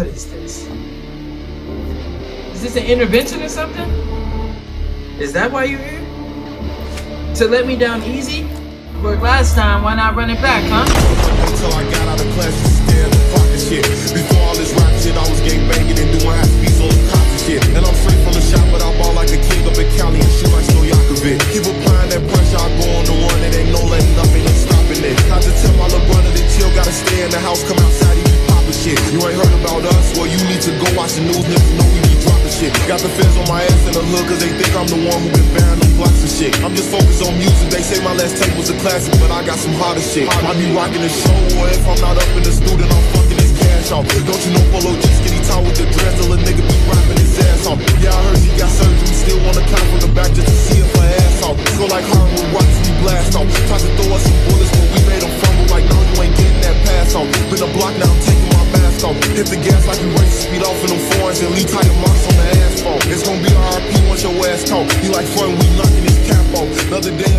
What is this? Is this an intervention or something? Is that why you're here? To let me down easy? Worked last time, why not run it back, huh? Until I got out of class and stared at the shit. Before all this rap shit, I was gang banging and doing half beats on the and shit. And I'm straight from the shop, but I ball like a king up in Cali and shit like Stojakovic. Keep applying that pressure, I go on the run, it ain't no letting up, ain't no stopping it. Had to tell my little brother to chill, gotta stay in the house, come you need to go watch the news, niggas know we be dropping shit. Got the feds on my ass in the hood, cause they think I'm the one who been bearing them blocks and shit. I'm just focused on music, they say my last tape was a classic, but I got some hotter shit. I be rocking the show, or if I'm not up in the studio, I'm fucking this cash off. Don't you know Polo G skinny tall with the dress, till a nigga be rapping his ass off. Yeah, I heard she got surgery, still wanna count from the back just to see if her ass off. Go like Harvard rocks, we blast off. Tried to throw us some Hit the gas like we race, speed off in them foreigns and leave tire marks on the asphalt. It's gonna be RP once your ass talk. You like fun, we knocking his cap off. Another day,